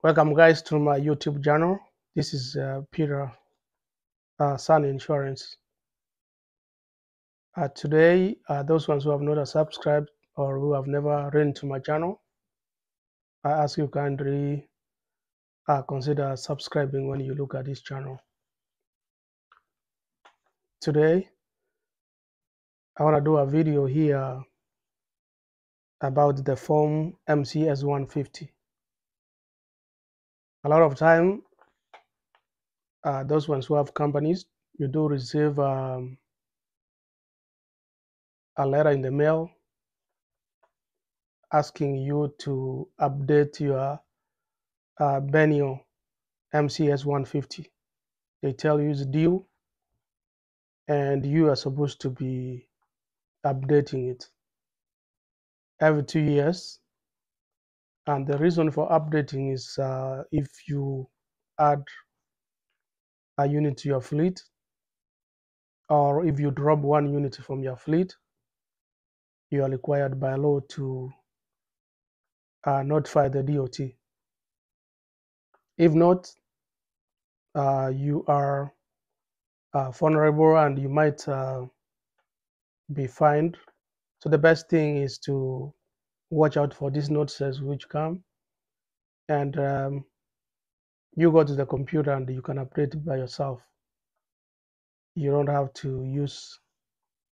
Welcome, guys, to my YouTube channel. This is uh, Peter uh, Son Insurance. Uh, today, uh, those ones who have not subscribed or who have never written to my channel, I ask you kindly uh, consider subscribing when you look at this channel. Today, I want to do a video here about the form MCS 150. A lot of time, uh, those ones who have companies, you do receive um, a letter in the mail asking you to update your uh, biennial MCS 150. They tell you it's due and you are supposed to be updating it every two years. And the reason for updating is uh, if you add a unit to your fleet or if you drop one unit from your fleet, you are required by law to uh, notify the DOT. If not, uh, you are uh, vulnerable and you might uh, be fined. So the best thing is to watch out for these notices which come and um, you go to the computer and you can update it by yourself. You don't have to use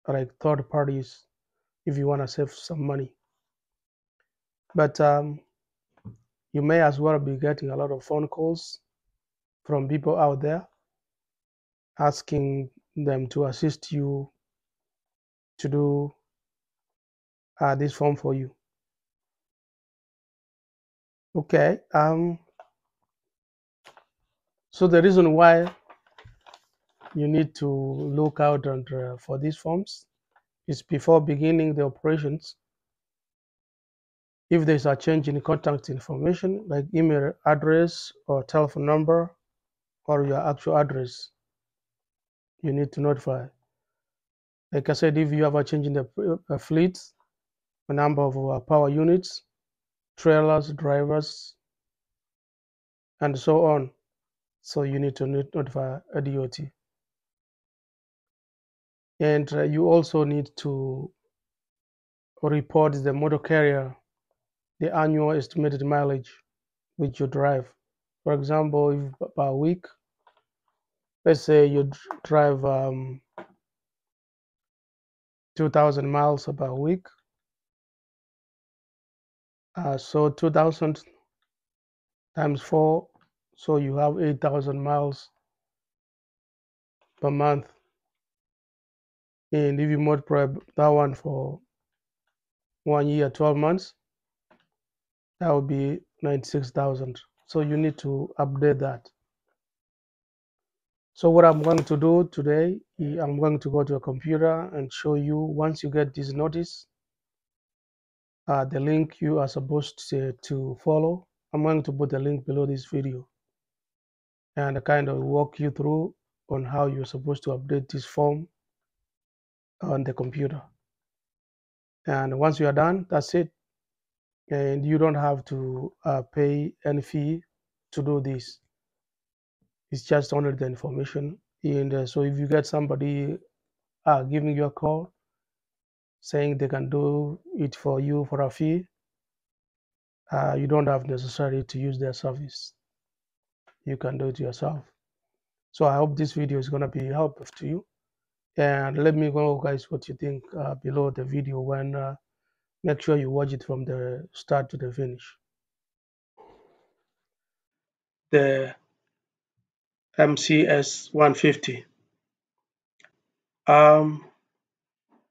like third parties if you want to save some money. But um, you may as well be getting a lot of phone calls from people out there asking them to assist you to do uh, this form for you. Okay. Um, so the reason why you need to look out and, uh, for these forms is before beginning the operations. If there's a change in contact information like email address or telephone number or your actual address, you need to notify. Like I said, if you have a change in the uh, fleet, a number of uh, power units, trailers, drivers, and so on. So you need to notify a DOT. And uh, you also need to report the motor carrier, the annual estimated mileage which you drive. For example, if per week, let's say you drive um, 2,000 miles per week, uh, so 2000 times 4, so you have 8,000 miles per month. And if you multiply that one for one year, 12 months, that would be 96,000. So you need to update that. So what I'm going to do today, I'm going to go to a computer and show you once you get this notice, uh, the link you are supposed to, to follow. I'm going to put the link below this video and kind of walk you through on how you're supposed to update this form on the computer. And once you are done, that's it. And you don't have to uh, pay any fee to do this. It's just only the information. And uh, so if you get somebody uh, giving you a call, saying they can do it for you for a fee, uh, you don't have necessary to use their service. You can do it yourself. So I hope this video is going to be helpful to you. And let me know, guys, what you think uh, below the video when uh, make sure you watch it from the start to the finish. The MCS 150. Um,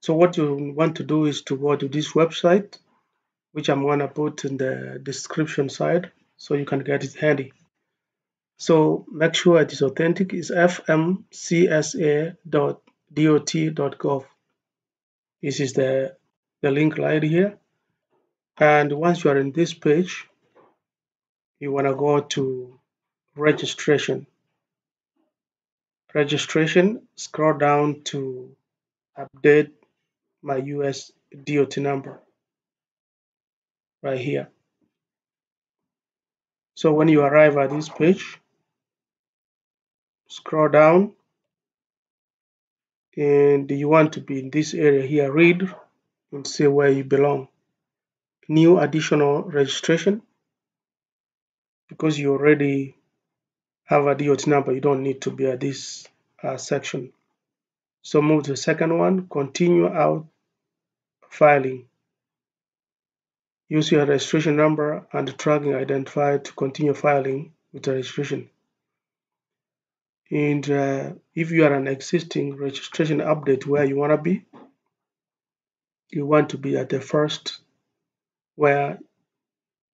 so what you want to do is to go to this website, which I'm to put in the description side so you can get it handy. So make sure it is authentic. It's fmcsa.dot.gov. This is the, the link right here. And once you are in this page, you want to go to registration. Registration, scroll down to update my US DOT number right here. So when you arrive at this page, scroll down and you want to be in this area here, read and see where you belong. New additional registration because you already have a DOT number, you don't need to be at this uh, section. So move to the second one, continue out filing. Use your registration number and tracking identifier to continue filing with the registration. And uh, if you are an existing registration update where you want to be, you want to be at the first where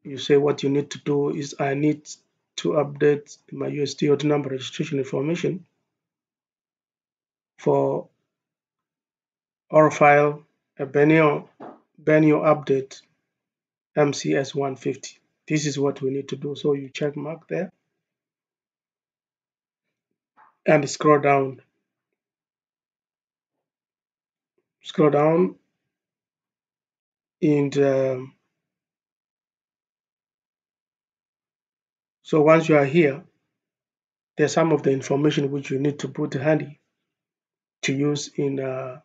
you say what you need to do is I need to update my USDOT number registration information for our file a biennial, biennial update MCS 150. This is what we need to do. So you check mark there and scroll down. Scroll down and um, so once you are here, there's some of the information which you need to put handy to use in uh,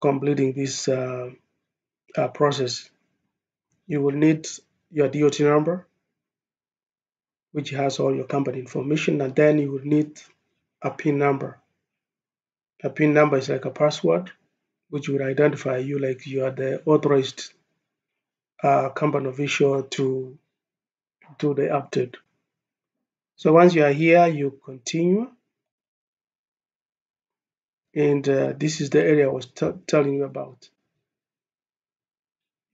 completing this uh, uh, process. You will need your DOT number, which has all your company information, and then you will need a PIN number. A PIN number is like a password, which will identify you like you are the authorized uh, company official to do the update. So once you are here, you continue. And uh, this is the area I was telling you about.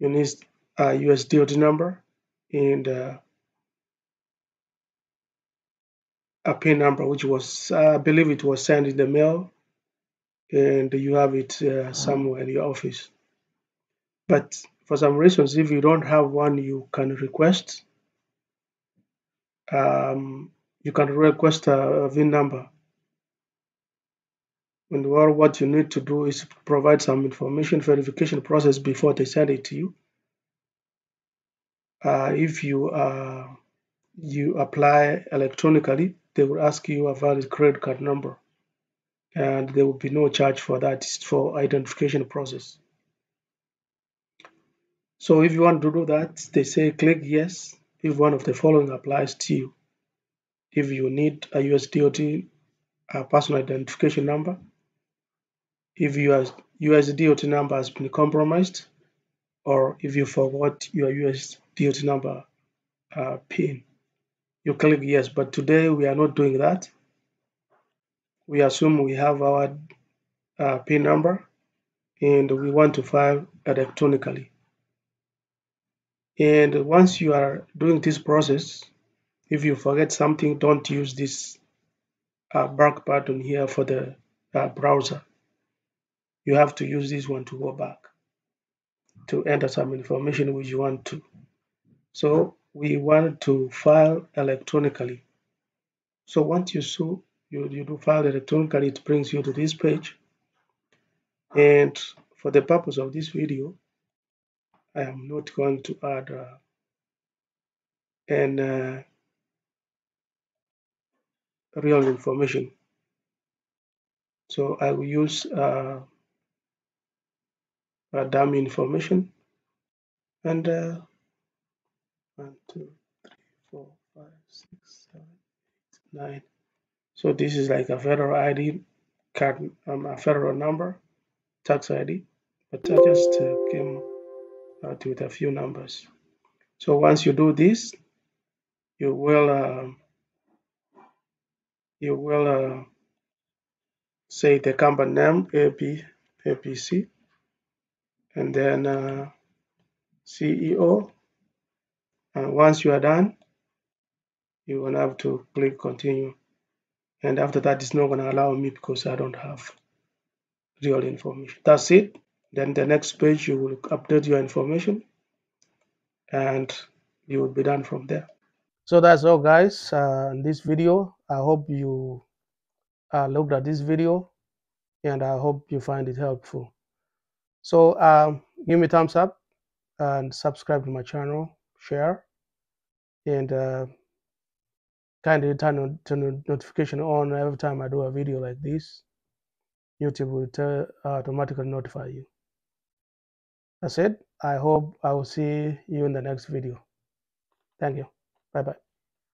You need a USDOT number and uh, a PIN number, which was, I believe it was sent in the mail, and you have it uh, somewhere in your office. But for some reasons, if you don't have one, you can request. Um, you can request a, a VIN number. And what you need to do is provide some information verification process before they send it to you. Uh, if you uh, you apply electronically, they will ask you a valid credit card number and there will be no charge for that it's for identification process so if you want to do that they say click yes if one of the following applies to you if you need a USDOT a personal identification number if your USDOT number has been compromised or if you forgot your USDOT number uh, PIN you click yes. But today we are not doing that. We assume we have our uh, PIN number and we want to file electronically. And once you are doing this process if you forget something don't use this uh, back button here for the uh, browser you have to use this one to go back to enter some information which you want to so we want to file electronically. So once you so you, you do file electronically, it brings you to this page. And for the purpose of this video, I am not going to add uh, an uh, real information. So I will use uh, a dummy information and uh, one, two, three, four, five, six, seven, eight, nine. So this is like a federal ID card, um, a federal number, tax ID, but I just uh, came out with a few numbers. So once you do this, you will uh, you will uh, say the company name AP APC, and then uh, CEO and once you are done going to have to click continue. And after that it's not going to allow me because I don't have real information. That's it. Then the next page you will update your information and you will be done from there. So that's all guys. Uh, in this video I hope you uh, looked at this video and I hope you find it helpful so um, give me thumbs up and subscribe to my channel share and uh, kindly turn on turn notification on every time I do a video like this. YouTube will tell, uh, automatically notify you. That's it. I hope I will see you in the next video. Thank you. Bye bye.